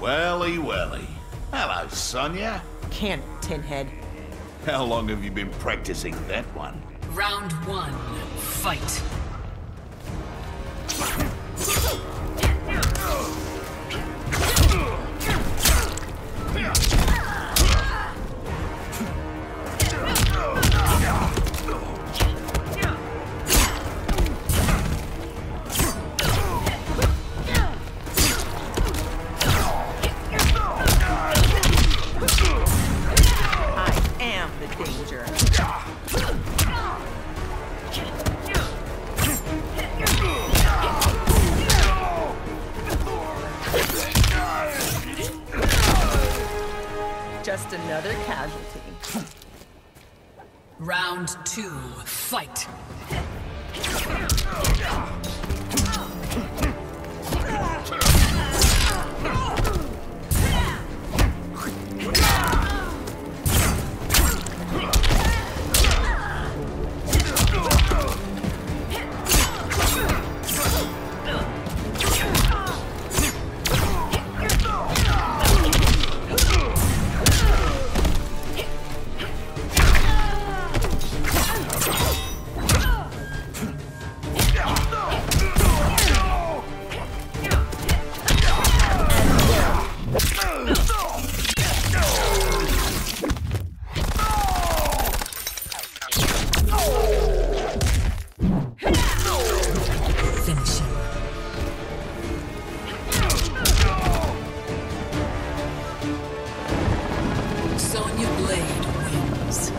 Welly, welly. Hello, Sonya. Kano, Tinhead. How long have you been practicing that one? Round one, fight. Just another casualty. Round two, fight. Finish him. Sonya Blade wins.